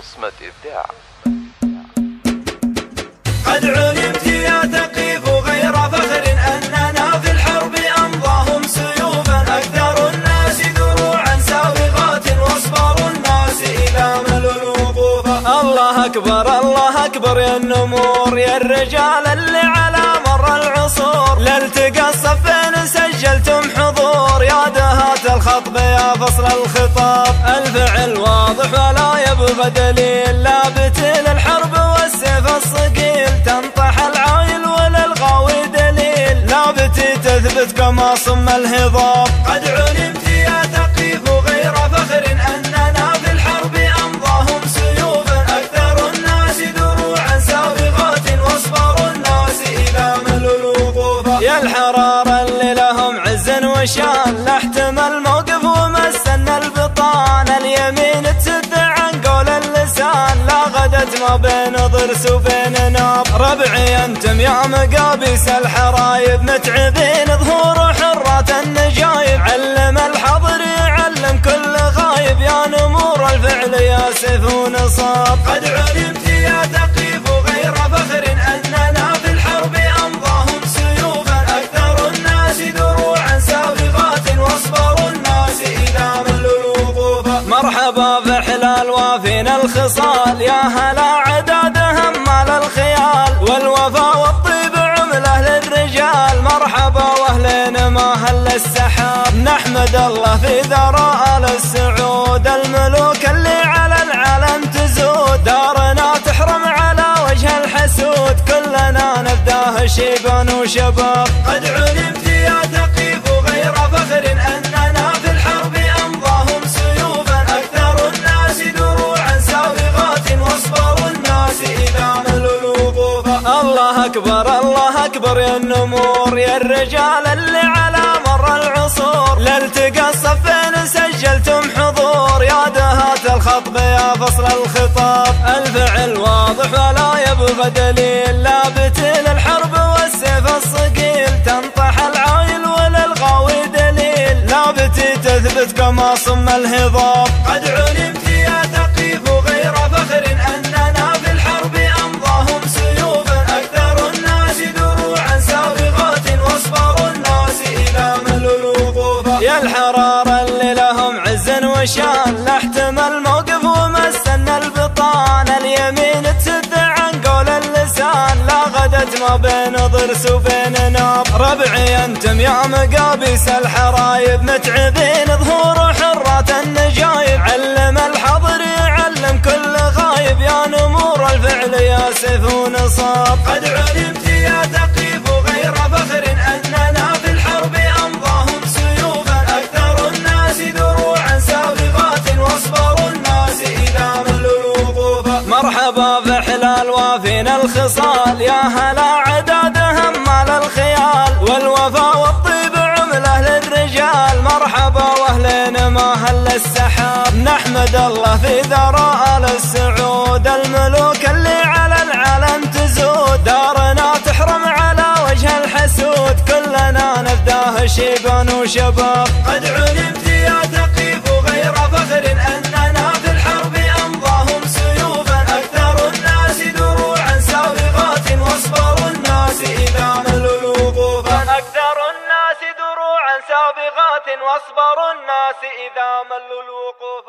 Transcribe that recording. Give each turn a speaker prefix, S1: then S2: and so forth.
S1: بصمة إبداع.
S2: قد علمت يا تقيف غير فخر أننا في الحرب أمضاهم سيوفا. أكثر الناس دروعا سابغات واصبر الناس إلى ملوا الوقوف الله أكبر الله أكبر يا النمور. يا الرجال اللي على مر العصور. لالتقى ولا دليل لابت للحرب والسيف الصقيل تنطح العايل وللغاوي دليل. لابت تثبت كما صم الهضاب. قد علمت يا تقيف غير فخر أننا في الحرب أمضاهم سيوفا أكثر الناس دروعا سابغات واصبر الناس إلى ملوا الوقوف. يا الحرارة اللي لهم عز وشان. بين ضرس وبين ناب. ربعي أنتم يا مقابيس الحرايب متعبين ظهور حرات النجايب. علم الحضر يعلم كل غايب. يا نمور الفعل يا سيف ونصاب. قد علمت وافينا الخصال يا هلا عدادهم مال الخيال؟ والوفا والطيب عمله للرجال مرحبا وأهلين ما هل السحاب؟ نحمد الله في ذراء السعود. الملوك اللي على العالم تزود. دارنا تحرم على وجه الحسود. كلنا نبداه شيبان وشباب. قد الله أكبر الله أكبر يا النمور يا الرجال اللي على مر العصور. لالتقى الصفين سجلتم حضور. يا دهات الخطب يا فصل الخطاب. الفعل واضح ولا يبغى دليل. لابت للحرب والسيف الصقيل. تنطح العايل وللغاوي دليل. لابت تثبت كما صم الهضاب. علمت ما بين ضرس وبين ناب. ربعي أنتم يا مقابيس الحرايب متعبين ظهور حرات النجايب. علم الحضر يعلم كل غايب. يا نمور الفعل يا سيف ونصاب. قد علمت وافينا الخصال يا هلا عدادهم مال الخيال. والوفا والطيب عمله للرجال مرحبا وأهلين ما هل السحاب؟ نحمد الله في ذراء السعود. الملوك اللي على العالم تزود. دارنا تحرم على وجه الحسود. كلنا نبداه شيبان وشباب. قد علمت واصبر الناس إذا ملوا الوقوف.